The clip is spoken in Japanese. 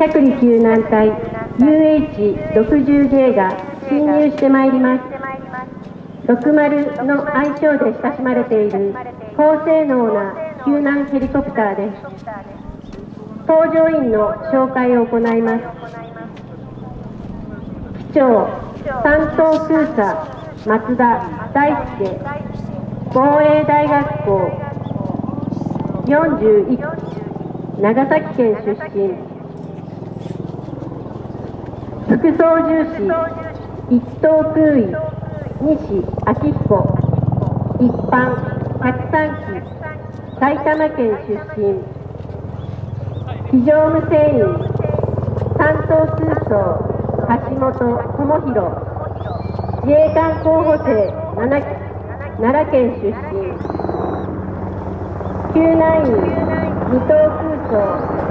着離救難隊 UH60J が侵入してまいります。60の愛称で親しまれている高性能な救難ヘリコプターです。搭乗員の紹介を行います。機長担当空佐松田大輔防衛大学校41長崎県出身。副操縦士一等空尉西明彦。一般103期埼玉県出身。非常務船員。担当空曹橋本智弘自衛官候補生。7期奈良県出身。救難員二等空曹